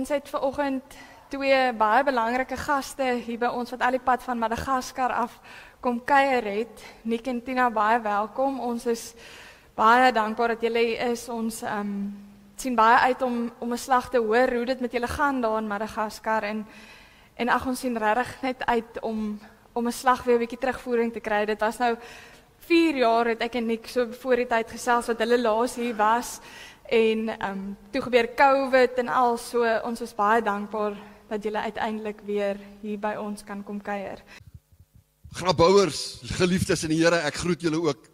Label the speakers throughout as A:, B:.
A: Ons het ver oggend twee baie belangrike gaste hier by ons wat al die pad van Madagaskar af kom kuier het. Nik en Tina baie welkom. Ons is baie dankbaar dat julle hier is. Ons ehm um, sien baie uit om om 'n slag te hoor hoe dit met julle gaan daar in Madagaskar en en ag ons sien regtig net uit om om 'n slag weer 'n bietjie terugvoering te kry. Dit was nou 4 jaar het ek en Nik so voor die tyd gesels wat hulle laas hier was en ehm um, toe gebeur Covid en al so ons is baie dankbaar dat julle uiteindelik weer hier by ons kan kom kuier.
B: Grabouers, geliefdes in die Here, ek groet julle ook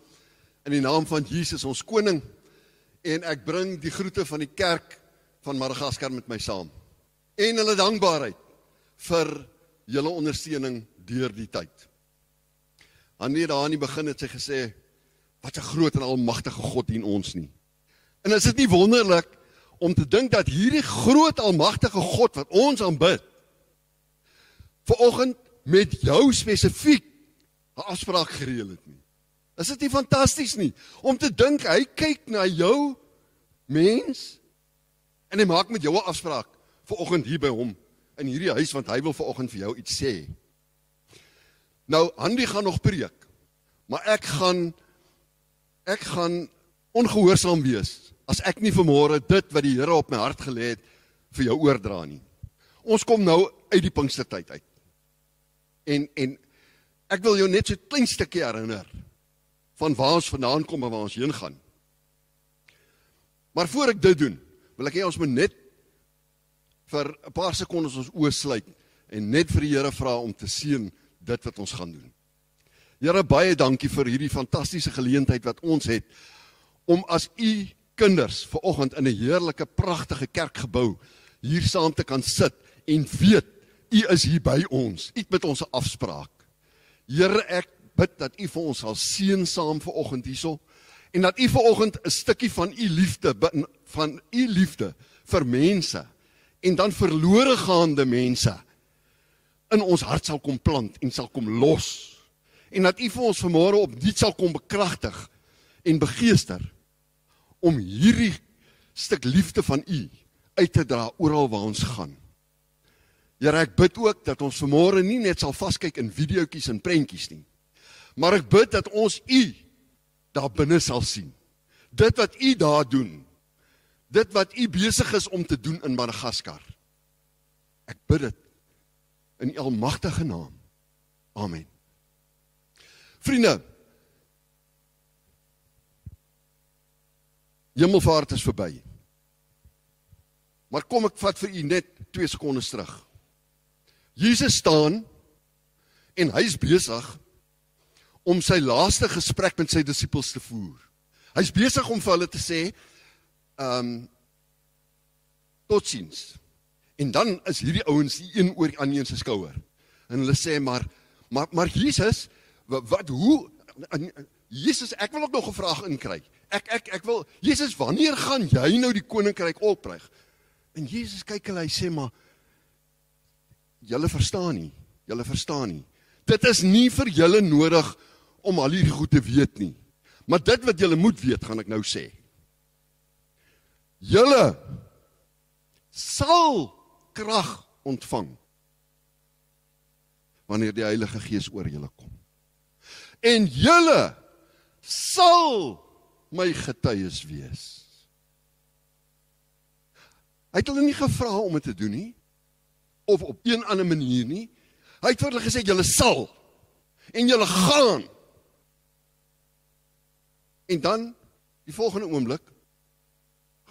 B: in die naam van Jesus ons koning en ek bring die groete van die kerk van Madagaskar met my saam. En hulle dankbaarheid vir julle ondersteuning deur die tyd. Anneer daar aan die begin het sy gesê wat 'n groot en almagtige God dien ons nie. En is dit nie wonderlik om te dink dat hierdie groot almagtige God wat ons aanbid ver oggend met jou spesifiek 'n afspraak gereël het nie. Is dit nie fantasties nie om te dink hy kyk na jou mens en hy maak met jou 'n afspraak ver oggend hier by hom in hierdie huis want hy wil ver oggend vir jou iets sê. Nou, Andy gaan nog preek. Maar ek gaan ek gaan ongehoorsaam wees as ek nie vanmôre dit wat die Here op my hart gelê het vir jou oordra nie. Ons kom nou uit die Pinkstertyd uit. En en ek wil jou net so 'n klein stukkie herinner van waar ons vandaan kom en waar ons heen gaan. Maar voor ek dit doen, wil ek hê ons moet net vir 'n paar sekondes ons oë sluit en net vir die Here vra om te seën dit wat ons gaan doen. Here baie dankie vir hierdie fantastiese geleentheid wat ons het om as u kinders ver oggend in 'n heerlike pragtige kerkgebou hier saam te kan sit en weet u is hier by ons. U het met ons 'n afspraak. Here, ek bid dat u vir ons sal seën saam ver oggend hierso en dat u ver oggend 'n stukkie van u liefde van u liefde vir mense en dan verlore gaande mense in ons hart sal kom plant en sal kom los. En dat u vir ons vanmôre op dit sal kom bekragtig en begeester om hierdie stuk liefde van U uit te dra oral waar ons gaan. Here, ek bid ook dat ons vanmôre nie net sal vaskyk in videoetjies en prentjies nie, maar ek bid dat ons U daar binne sal sien. Dit wat U daar doen. Dit wat U besig is om te doen in Madagaskar. Ek bid dit in U almagtige naam. Amen. Vriende, Hemelvaart is verby. Maar kom ek vat vir u net 2 sekondes terug. Jesus staan en hy's besig om sy laaste gesprek met sy disippels te voer. Hy's besig om vir hulle te sê, ehm um, totsiens. En dan is hierdie ouens die een oor die ander se skouer. En hulle sê maar maar maar Jesus, wat, wat hoe Jesus, ek wil ook nog 'n vraag inkry. Ek ek ek wil Jesus, wanneer gaan jy nou die koninkryk oprig? En Jesus kyk hulle, hy sê maar julle verstaan nie. Julle verstaan nie. Dit is nie vir julle nodig om al hierdie goed te weet nie. Maar dit wat julle moet weet, gaan ek nou sê. Julle sal krag ontvang wanneer die Heilige Gees oor julle kom. En julle sal my getuies wees. Hy het hulle nie gevra om dit te doen nie of op een ander manier nie. Hy het vir hulle gesê julle sal en julle gaan. En dan die volgende oomblik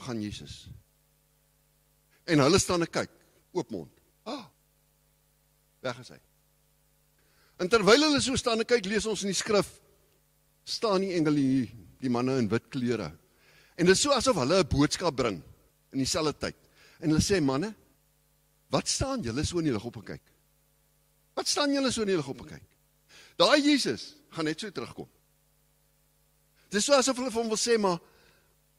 B: gaan Jesus. En hulle staan en kyk, oop mond. Ah. Weg is hy. En terwyl hulle so staan en kyk, lees ons in die skrif staan die engele hier die manne in wit klere. En dit is so asof hulle 'n boodskap bring in dieselfde tyd. En hulle sê manne, wat staan julle so in die lig op en kyk? Wat staan julle so in die lig op en kyk? Daai Jesus gaan net so terugkom. Dit is so asof hulle vir hom wil sê maar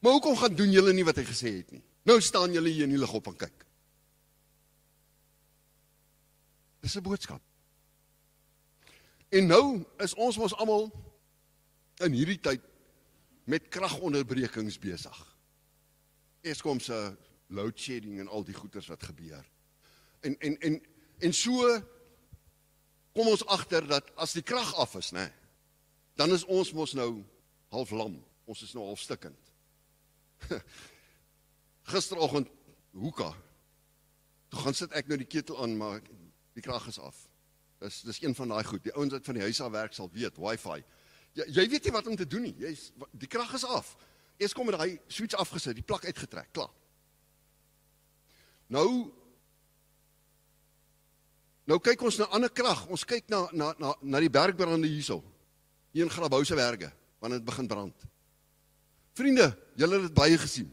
B: maar hoekom gaan doen julle nie wat hy gesê het nie? Nou staan julle hier in die lig op en kyk. Dis 'n boodskap. En nou is ons mos almal in hierdie tyd met kragonderbrekings besig. Eskom se load shedding en al die goeters wat gebeur. En en en en so kom ons agter dat as die krag af is, nê, dan is ons mos nou half lam. Ons is nou half stikkend. Gisteroggend hoeka. Toe gaan sit ek nou die ketel aan, maar die krag is af. Dis dis een van daai goed. Die ouens wat van die huis af werk sal weet, wifi. Jy jy weet nie wat om te doen nie. Jy's die krag is af. Eers kom met daai switch afgesit, die plak uitgetrek, klaar. Nou Nou kyk ons na ander krag. Ons kyk na na na na die bergbrande hierso. Hier in Grabouwse berge wanneer dit begin brand. Vriende, julle het dit baie gesien.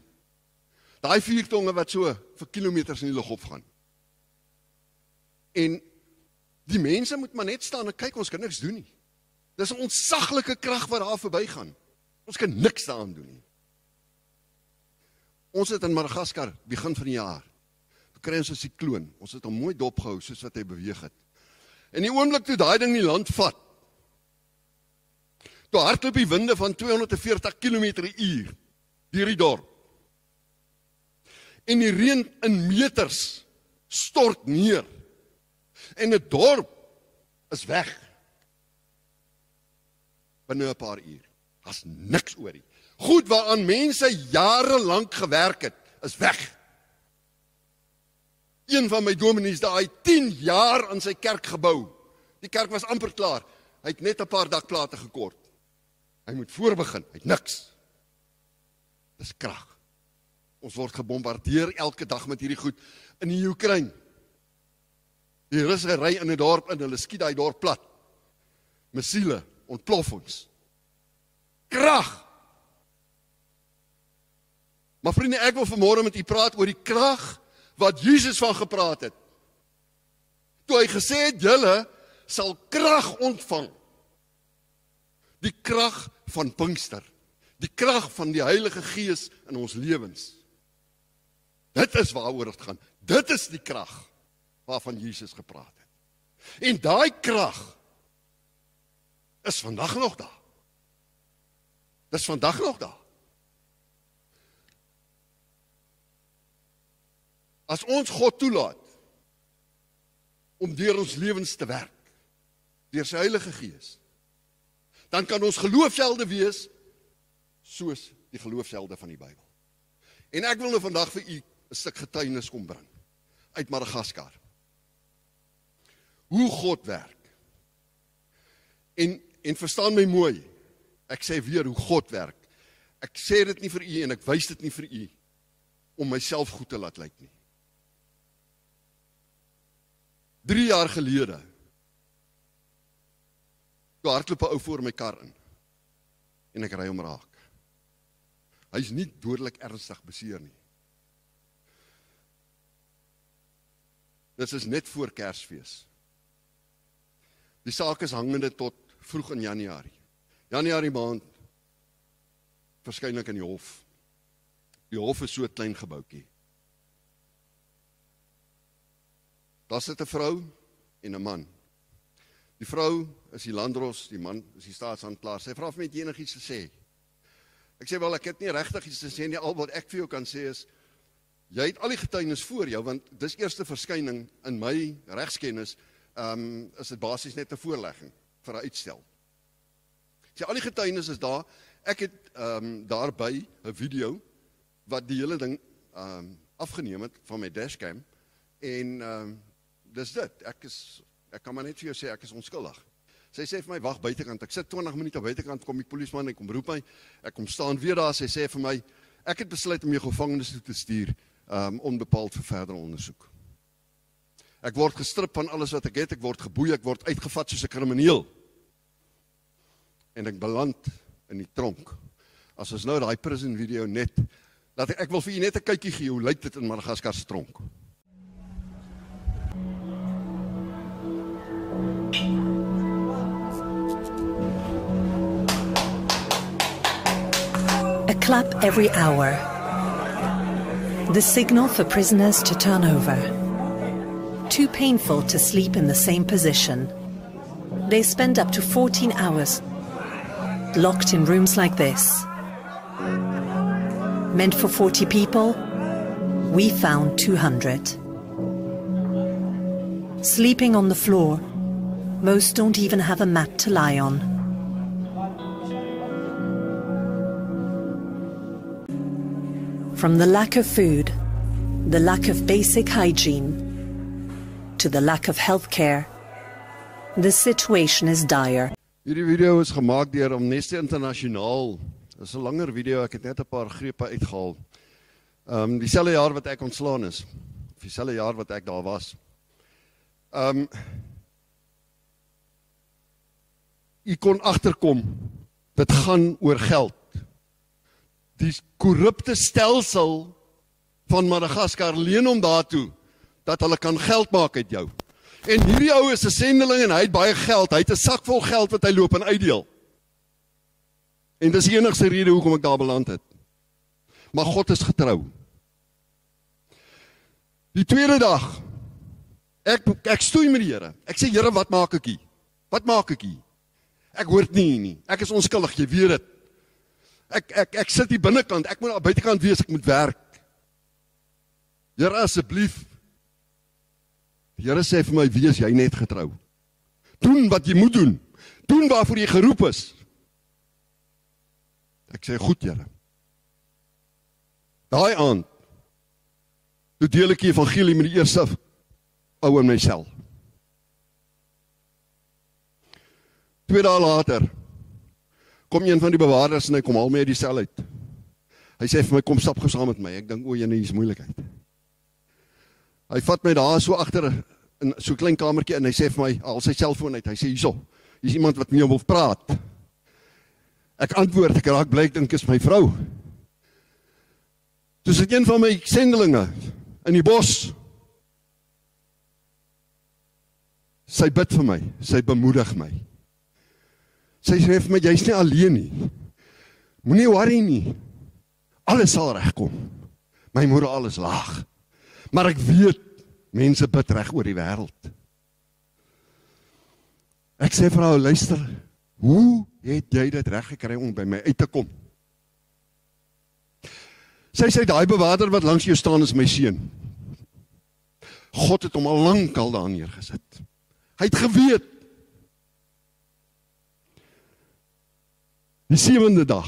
B: Daai vuurtonge wat so vir kilometers in die lug opgaan. En die mense moet maar net staan en kyk, ons kan niks doen nie. Dis 'n ontsaglike krag wat daar verbygaan. Ons kan niks daaraan doen nie. Ons het in Madagaskar begin van die jaar kry ons 'n sikloon. Ons het hom mooi dopgehou soos wat hy beweeg het. En die oomblik toe daai ding die land vat. Toe hardloop die winde van 240 km/h deur die dorp. En die reën in meters stort neer. En 'n dorp is weg. Binne 'n paar uur. Daar's niks oor nie. Goed waaraan mense jare lank gewerk het, is weg. Een van my dominees daai 10 jaar aan sy kerk gebou. Die kerk was amper klaar. Hy het net 'n paar dakplate gekort. Hy moet voorbegin. Hy het niks. Dis krag. Ons word gebombardeer elke dag met hierdie goed in die Oekraïne. Die Russe ry in 'n dorp en hulle skiet daai dorp plat. Missiele ontplof ons. Krag. Maar vriende, ek wil vanmôre met u praat oor die krag wat Jesus van gepraat het. Toe hy gesê het julle sal krag ontvang. Die krag van Pinkster. Die krag van die Heilige Gees in ons lewens. Dit is waaroor dit gaan. Dit is die krag waarvan Jesus gepraat het. En daai krag is vandag nog daar. Dis vandag nog daar. As ons God toelaat om deur ons lewens te werk deur sy Heilige Gees, dan kan ons geloofshelde wees soos die geloofshelde van die Bybel. En ek wil nou vandag vir u 'n stuk getuienis kom bring uit Madagaskar. Hoe God werk. En en verstaan my mooi. Ek sê weer hoe God werk. Ek sê dit nie vir u en ek wys dit nie vir u om myself goed te laat lyk nie. 3 jaar gelede. Toe hardloop 'n ou voor my kar in. En ek ry hom raak. Hy's nie dodelik ernstig beseer nie. Dit is net voor Kersfees. Die saak is hangende tot vroeg in Januarie. Januarie maand verskynlik in die hof. Die hof is so klein gebouetjie. Daar sit 'n vrou en 'n man. Die vrou is die landros, die man is die staatsaanklaer. Sy vra of met enigiets te sê. Ek sê wel ek het nie regtig iets te sê nie. Al wat ek vir jou kan sê is jy het al die getuienis voor jou want dis eerste verskyning in my regskennis. Ehm um, is dit basies net 'n voorlegging vir 'n uitstel. Sê al die getuienis is daar. Ek het ehm um, daarby 'n video wat die hele ding ehm um, afgeneem het van my dashcam en ehm um, dis dit. Ek is ek kan maar net vir jou sê ek is onskuldig. Sy sê vir my wag buitekant. Ek sit 20 minute buitekant kom die polisieman en kom roep my. Ek kom staan weer daar. Sy sê vir my ek het besluit om jou gevangenes toe te stuur um onbepaald vir verdere ondersoek. Ek word gestrip van alles wat ek het. Ek word geboei, ek word uitgevat soos 'n krimineel. En ek beland in die tronk. As ons nou daai prison video net laat ek, ek wil vir u net 'n kykie gee hoe lyk dit in Madagaskar se tronk.
C: A clap every hour. The signal for prisoners to turn over. Too painful to sleep in the same position. They spend up to 14 hours locked in rooms like this. Meant for 40 people, We found 200. Sleeping on the floor, most don't even have a mat to lie on. From the lack of food, the lack of basic hygiene, to the lack of healthcare, the situation is dire.
B: Hierdie video is gemaak deur Amnesty Internasionaal. Dit is 'n langer video, ek het net 'n paar grepe uitgehaal. Ehm um, dieselfde jaar wat ek ontslaan is, of dieselfde jaar wat ek daar was. Ehm um, U kon agterkom dit gaan oor geld. Die korrupte stelsel van Madagaskar leen hom daartoe dat hulle kan geld maak uit jou. En hierdie ou is 'n sendeling en hy het baie geld. Hy het 'n sak vol geld wat hy loop en uitdeel. En dis die enigste rede hoekom ek daar beland het. Maar God is getrou. Die tweede dag ek ek stoei met die Here. Ek sê Here, wat maak ek hier? Wat maak ek hier? Ek hoort nie hier nie. Ek is onskuldig, jy weet dit. Ek ek ek sit hier binnekant. Ek moet aan buitekant wees, ek moet werk. Here asseblief. Die Here sê vir my, wees jy net getrou. Doen wat jy moet doen. Doen waarvoor jy geroep is. Ek sê goed, Here. Daai aand toe deel ek die evangelie met die eerste ou in myself. Twee dae later kom een van die bewaarders en hy kom al my uit die sel uit. Hy sê vir my kom stap gou saam met my. Ek dink o, jene, hier's moeilikheid. Hy vat my daar so agter in so 'n klein kamertjie en hy sê vir my, al sy selfoon uit. Hy sê hierso, hier's iemand wat met jou wil praat. Ek antwoord, ek raak bly ek dink is my vrou. Dis een van my sendelinge in die bos. Sy bid vir my, sy bemoedig my. Sy sê vir my jy's nie alleen nie. Moenie worry nie. Alles sal regkom. My moraal is laag. Maar ek weet mense bid reg oor die wêreld. Ek sê vir haar luister, hoe het jy dit reg gekry om by my uit te kom? Sy sê daai bewaarder wat langs jou staan is my seun. God het hom al lank al daar neergesit. Hy het geweet Die sewende dag.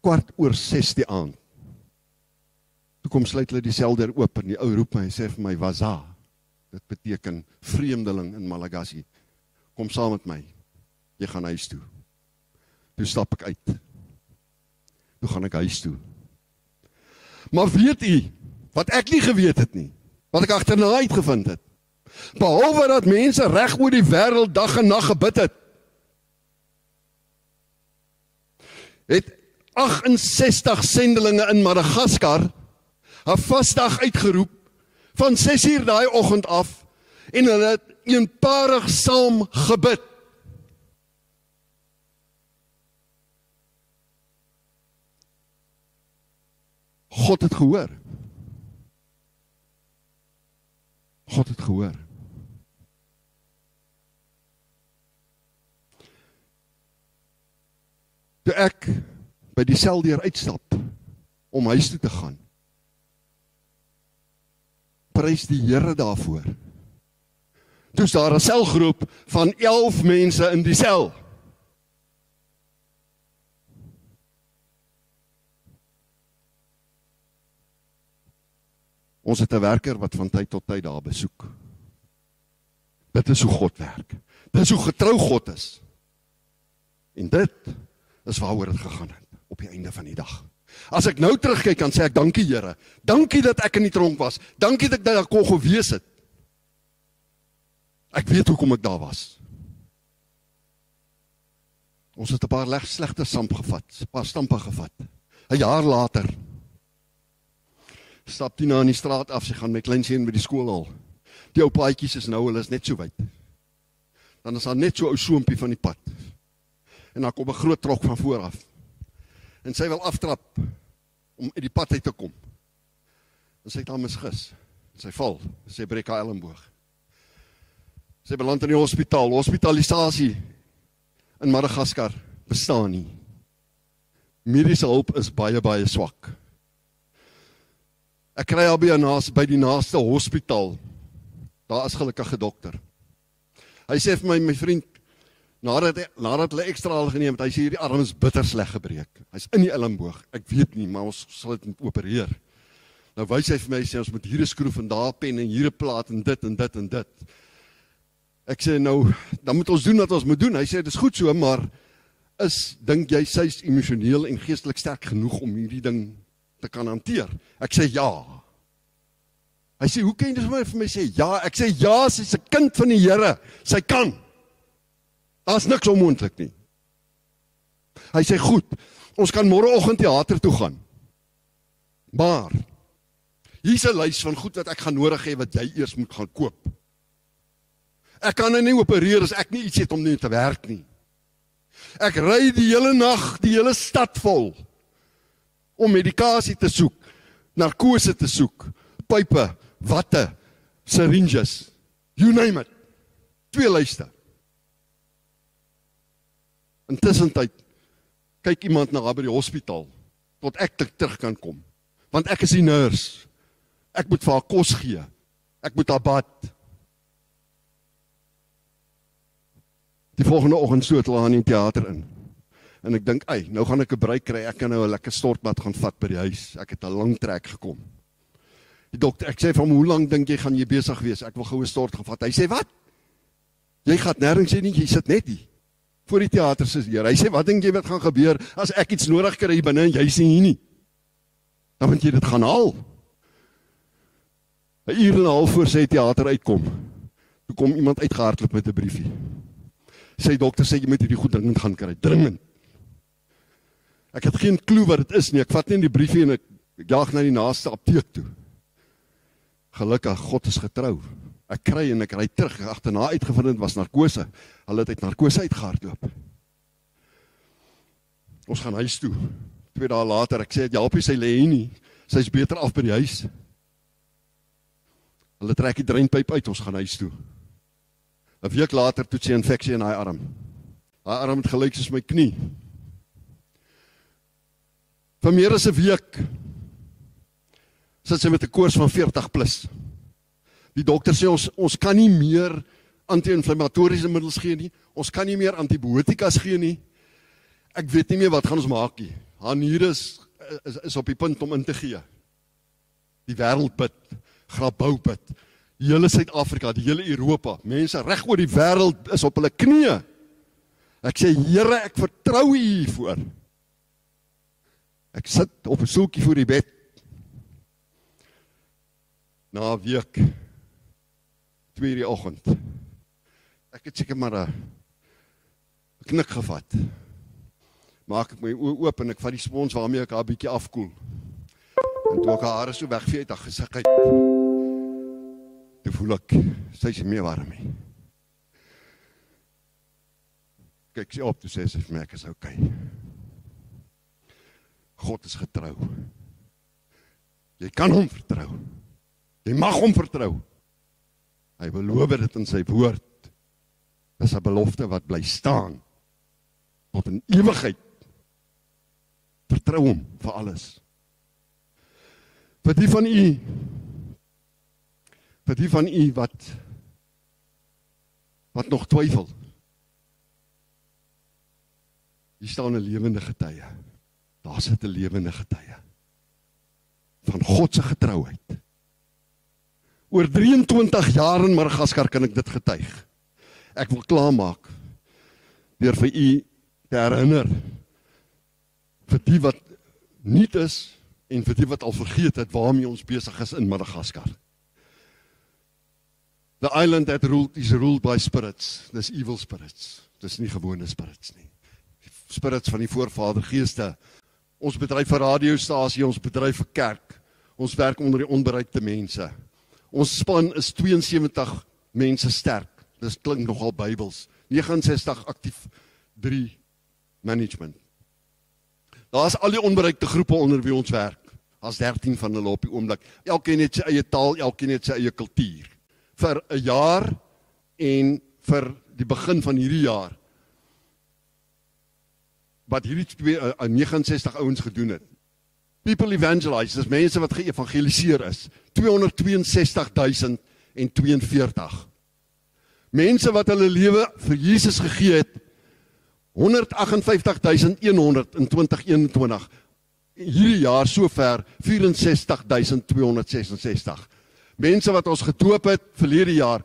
B: Kwart oor 6 die aand. Toe kom sluit hulle die sel deur oop en die ou roep my en sê vir my Waza. Dit beteken vreemdeling in Malagasy. Kom saam met my. Jy gaan huis toe. Toe stap ek uit. Toe gaan ek huis toe. Maar weet u wat ek nie geweet het nie? Wat ek agterna uitgevind het? Behalwe dat mense reg oor die wêreld dag en nag gebid het. Het 68 sendelinge in Madagaskar 'n vasdag uitgeroep van 6uur daai oggend af en hulle het eenparig saam gebid. God het gehoor. God het gehoor. Toe ek by die seldeur uitstap om huis toe te gaan. Prys die Here daarvoor. Toe's daar 'n selgroep van 11 mense in die sel. Ons het 'n werker wat van tyd tot tyd daar besoek. Dit is hoe God werk. Dit is hoe getrou God is. En dit is waaroor dit gegaan het op die einde van die dag. As ek nou terugkyk, dan sê ek dankie Here. Dankie dat ek in die tronk was. Dankie dat ek daar kon gewees het. Ek weet hoekom ek daar was. Ons het 'n paar leg slegte samp gevat, paar stampe gevat. 'n Jaar later stap Tina in die straat af, sy gaan met kleinseun by die skool al. Die ou paadjies is nou, hulle is net so wyd. Dan is daar net so 'n ou soompie van die pad. En dan kom 'n groot trok van voor af. En sy wil aftrap om uit die pad uit te kom. En sy het haar misgis. Sy val, sy breek haar elmboog. Sy beland in die hospitaal. Hospitalisasie in Madagaskar bestaan nie. mediese hulp is baie baie swak. Ek kry al by naas by die naaste hospitaal. Daar is gelukkig 'n dokter. Hy sê vir my my vriend nadat hy, nadat hulle ekstra al geneem het, hy sê hierdie arm is bitter sleg gebreek. Hy's in die elmboog. Ek weet nie, maar ons sal dit opereer. Nou wys hy vir my sê ons moet hier 'n skroef en daar 'n pen en hier 'n plaat en dit en dit en dit. Ek sê nou, dan moet ons doen wat ons moet doen. Hy sê dis goed so, maar is dink jy sy's emosioneel en geestelik sterk genoeg om hierdie ding te kan hanteer? Ek sê ja. Hy sê, "Hoe kan jy vir my vir my sê ja?" Ek sê, "Ja, sy's 'n kind van die Here. Sy kan." Daar's niks onmoontlik nie. Hy sê, "Goed. Ons kan môreoggend teater toe gaan." Maar hier's 'n lys van goed wat ek gaan nodig hê wat jy eers moet gaan koop. Ek kan nou nie opereer as ek nie iets het om nie te werk nie. Ek ry die hele nag, die hele stad vol om medikasie te soek, narkose te soek, pype, watte, syringes, you name it. Twee lyste. Intussen tyd kyk iemand na haar by die hospitaal tot ek terug kan kom. Want ek is die nurse. Ek moet vir haar kos gee. Ek moet haar bad. Die volgende oggend het hulle aan die teater in. En ek dink, "Ag, nou gaan ek 'n breek kry. Ek kan nou 'n lekker stortbad gaan vat by die huis. Ek het 'n lang trek gekom." Die dokter, ek sê vir hom, "Hoe lank dink jy gaan jy besig wees? Ek wil goue stort gevat." Hy sê, "Wat? Jy gaan nêrens heen nie, jy sit net hier." Voor die teater se heer. Hy sê wat dink jy wat gaan gebeur as ek iets nodig kry hier binne en jy sien hier nie? Dan moet jy dit gaan haal. 'n Uur en 'n half voor sy teater uitkom. Toe kom iemand uitgehardloop met 'n briefie. Sy dokter sê jy moet hierdie goed dringend gaan kry, dringend. Ek het geen klou wat dit is nie. Ek vat net die briefie en ek jaag na die naaste apteek toe. Gelukkig God is getrou. Ek kry en ek ry terug agterna uitgevind het was narkose. Hulle het uit narkose uitgehardloop. Ons gaan huis toe. Twee dae later, ek sê dit help nie sy lê nie. Sy's beter af by die huis. Hulle trek die dreinpyp uit, ons gaan huis toe. 'n Week later toets sy infeksie in haar arm. Haar arm het gelyk soos my knie. Vir meer as 'n week sit sy met 'n koors van 40 plus. Die dokter sê ons ons kan nie meer anti-inflammatoriese middels gee nie. Ons kan nie meer antibiotikas gee nie. Ek weet nie meer wat gaan ons maak nie. Haar niere is, is is op die punt om in te gee. Die wêreld bid, grabou bid. Die hele Suid-Afrika, die hele Europa, mense reg oor die wêreld is op hulle knieë. Ek sê Here, ek vertrou U hiervoor. Ek sit op 'n stoeltjie voor die bed. Na week 2:00 die oggend. Ek het seker maar 'n knik gevat. Maak ek my oë oop en ek vat die spons waarmee ek haar bietjie afkoel. En toe ek haar hare so wegvee uit haar gesig uit. Toe voel ek sy is meer warm nie. Kyk sy op toe sê sy vir my ek is okay. God is getrou. Jy kan hom vertrou. Jy mag hom vertrou. Hy beloof dit in sy woord. Dis 'n belofte wat bly staan tot in ewigheid. Vertrou hom vir alles. Vir die van u vir die van u wat wat nog twyfel. Hier staan 'n lewende getuie. Daar sit 'n lewende getuie van God se getrouheid. Oor 23 jaar in Madagaskar kan ek dit getuig. Ek wil klaarmaak deur vir u te herinner vir die wat nie is en vir die wat al vergeet het waarmee ons besig is in Madagaskar. The island that ruled is ruled by spirits. Dis evil spirits. Dis nie gewone spirits nie. Spirits van die voorvadergeeste. Ons bedryf 'n radiostasie, ons bedryf 'n kerk. Ons werk onder die onbereikte mense. Ons span is 72 mense sterk. Dis klink nogal Bybels. 69 aktief 3 management. Daar's al die onbereikte groepe onder wie ons werk. Daar's 13 van hulle op die oomblik. Elkeen het sy eie taal, elkeen het sy eie kultuur. Vir 'n jaar en vir die begin van hierdie jaar wat hierdie twee uh, 69 ouens gedoen het. People evangelize, dis mense wat geëvangeliseer is. 260042. Mense wat hulle lewe vir Jesus gegee het. 158100 in 2021. Hierdie jaar sover 64266. Mense wat ons gedoop het verlede jaar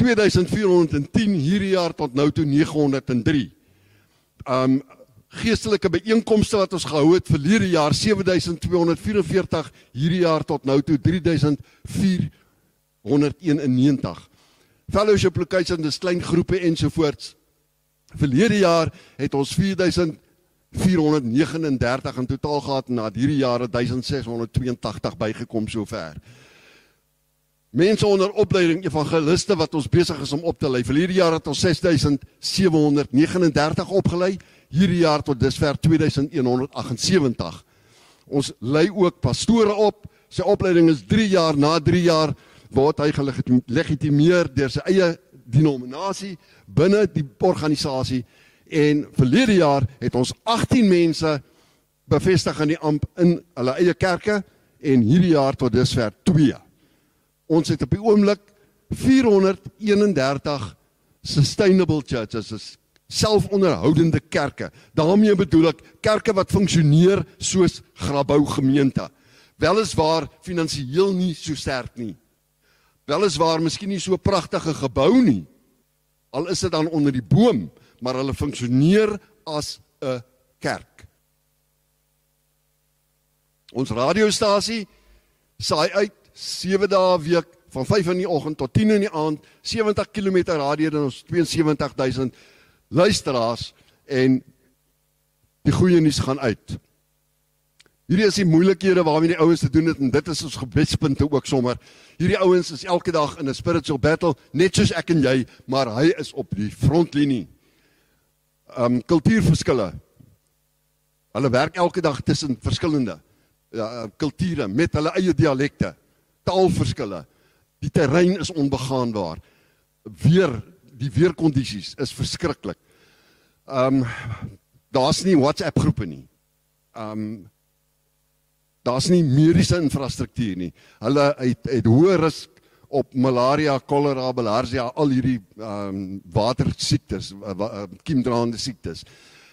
B: 2410 hierdie jaar tot nou toe 903. Um geestelike byeenkomste wat ons gehou het verlede jaar 7244 hierdie jaar tot nou toe 3491. Fellowship locations dis klein groepe ensovoorts. Verlede jaar het ons 4439 in totaal gehad en na hierdie jaar het 1682 bygekom sover. Mense onder opleiding evangeliste wat ons besig is om op te lei. Verlede jaar het ons 6739 opgelei, hierdie jaar tot dusver 2178. Ons lei ook pastore op. Sy opleiding is 3 jaar na 3 jaar word hy gelegitimeer deur sy eie denominasie binne die organisasie en verlede jaar het ons 18 mense bevestig in die amp in hulle eie kerke en hierdie jaar tot dusver 2. Ons het op die oomblik 431 sustainable churches, selfonderhoudende kerke. daarmee bedoel ek kerke wat funksioneer soos grabou gemeente. Weliswaar finansiëel nie so sterk nie. Weliswaar miskien nie so pragtige gebou nie. Al is dit dan onder die boom, maar hulle funksioneer as 'n kerk. Ons radiostasie saai uit 7 dae week van 5 in die oggend tot 10 in die aand, 70 km radius en ons 72000 luisteraars en die goeie nuus gaan uit. Hierdie is die moeilikhede waarmee die ouens te doen het en dit is ons gebedspunte ook sommer. Hierdie ouens is elke dag in 'n spiritual battle, net soos ek en jy, maar hy is op die frontlinie. Um kultuurverskille. Hulle werk elke dag tussen verskillende ja, kulture met hulle eie dialekte taalverskille. Die terrein is onbegaanbaar. Weer die weerkondisies is verskriklik. Um daar's nie WhatsApp groepe nie. Um daar's nie mediese infrastruktuur nie. Hulle het het hoë risk op malaria, kolera, bilharzia, al hierdie um water siektes, uh, kiemdraande siektes.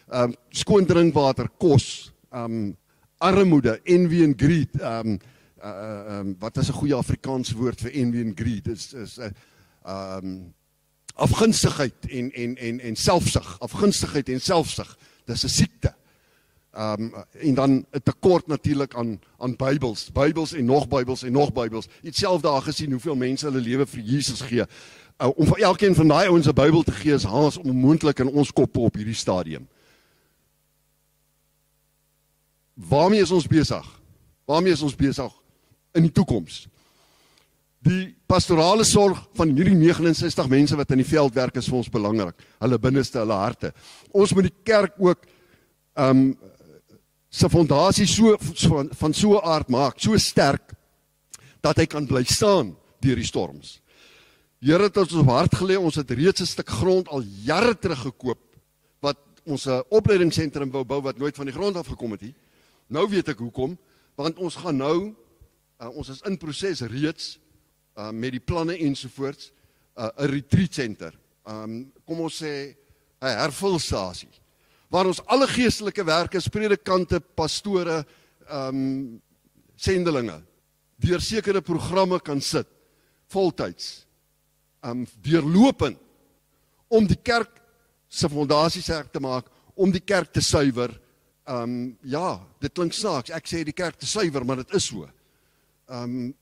B: Um skoon drinkwater, kos, um armoede, envy and greed, um uh um wat is 'n goeie Afrikaanse woord vir envy and greed is is 'n uh, um afgunstigheid en en en en selfsug, afgunstigheid en selfsug. Dis 'n siekte. Um en dan 'n tekort natuurlik aan aan Bybels, Bybels en nog Bybels en nog Bybels. Iets self daar gesien hoeveel mense hulle lewe vir Jesus gee. Uh, om vir elkeen van daai ouens 'n Bybel te gee is haas onmoontlik in ons koppe op hierdie stadium. Waarmee is ons besig? Waarmee is ons besig? in die toekoms. Die pastorale sorg van hierdie 69 mense wat in die veld werk is vir ons belangrik. Hulle binneste, hulle harte. Ons moet die kerk ook um se fondasie so van, van so 'n aard maak, so sterk dat hy kan bly staan deur die storms. Here het ons op hart gelê, ons het reeds 'n stuk grond al jare terug gekoop wat ons 'n opleidingsentrum wou bou wat nooit van die grond af gekom het nie. Nou weet ek hoekom, want ons gaan nou Uh, ons is in proses reeds uh, met die planne ensovoorts 'n uh, retreat center. Um kom ons sê 'n hervulstasie waar ons alle geestelike werkers, predikante, pastore, um sendelinge deur sekere programme kan sit voltyds. Um deurlopend om die kerk se fondasie sterk te maak, om die kerk te suiwer. Um ja, dit klink snaaks. Ek sê die kerk te suiwer, maar dit is so um,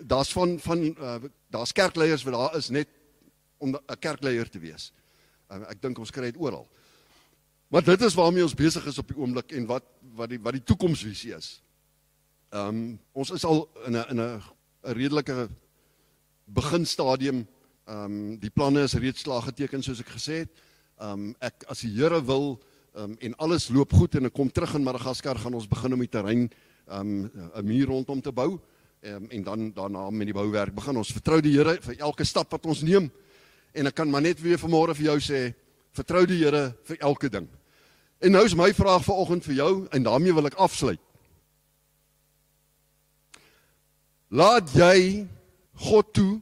B: daar's van van uh, daar's kerkleiers wat daar is net om 'n kerkleier te wees. Um, ek dink ons kry dit oral. Maar dit is waarmee ons besig is op die oomblik en wat wat die wat die toekomsvisie is. Ehm um, ons is al in 'n in 'n 'n redelike beginstadium. Ehm um, die planne is reeds klaar geteken soos ek gesê het. Ehm um, ek as die Here wil ehm um, en alles loop goed en ek kom terug in Madagaskar gaan ons begin om die terrein ehm um, 'n muur rondom te bou um, en dan daarna met die bouwerk begin. Ons vertrou die Here vir elke stap wat ons neem. En ek kan maar net weer vanmôre vir jou sê, vertrou die Here vir elke ding. En nou is my vraag vanoggend vir jou en daarmee wil ek afsluit. Laat jy God toe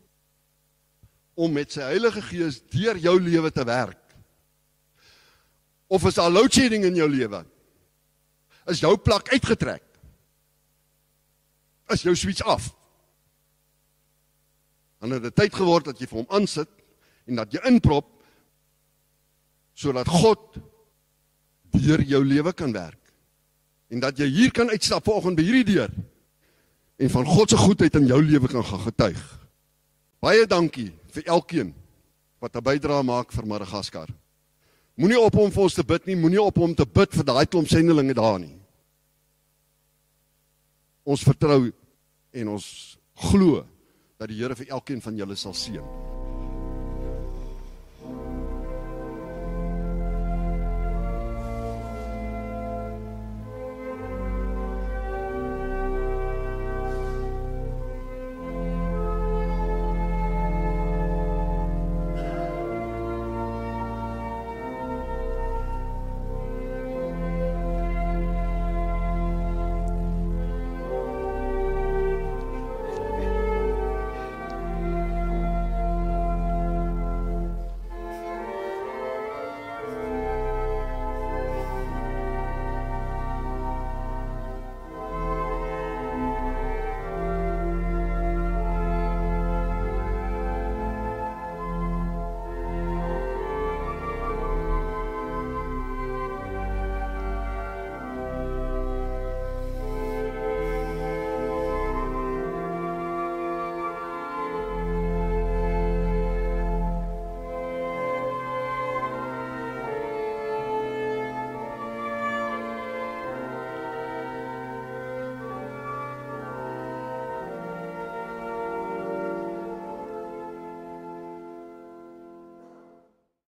B: om met sy Heilige Gees deur jou lewe te werk. Of is daar load shedding in jou lewe? Is jou plak uitgetrek? Is jou switch af? Dan het dit tyd geword dat jy vir hom aansit en dat jy inprop sodat God deur jou lewe kan werk. En dat jy hier kan uitstap vanoggend by hierdie deur en van God se goedheid in jou lewe kan gaan getuig. Baie dankie vir elkeen wat 'n bydrae maak vir Madagaskar. Moenie op hom vir ons te bid nie, moenie op hom te bid vir daai klomp sendelinge daar nie. Ons vertrou en ons glo dat die Here vir elkeen van julle sal seën.